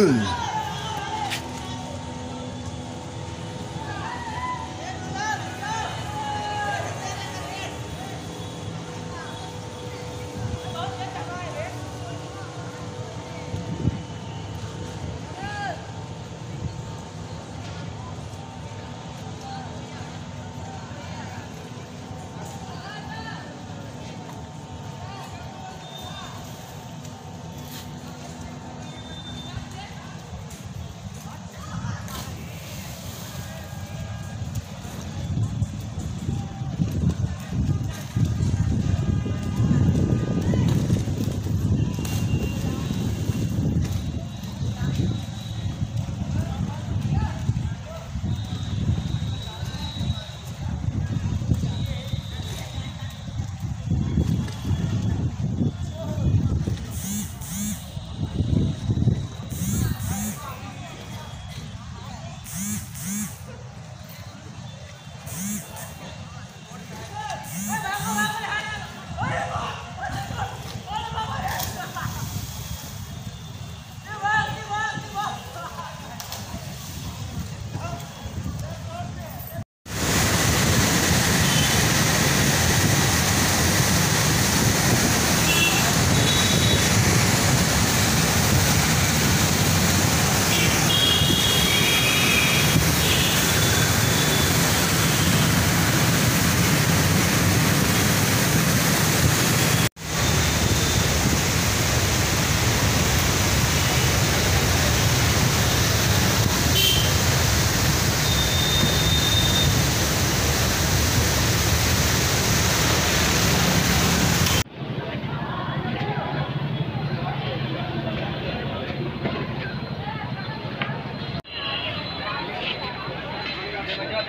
Boom.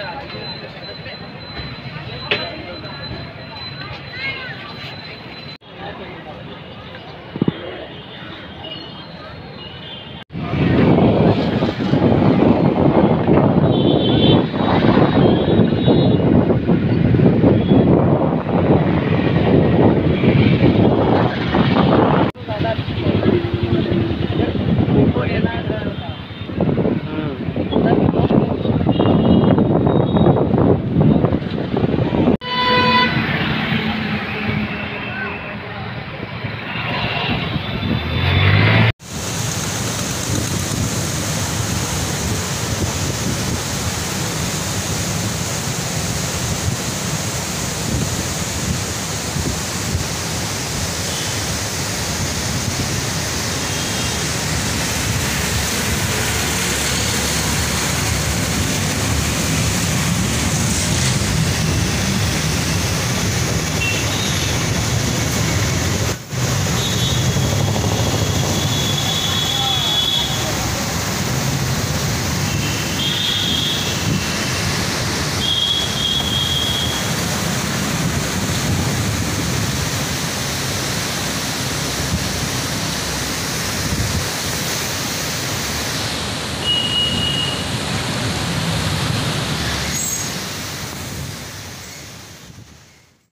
Yeah.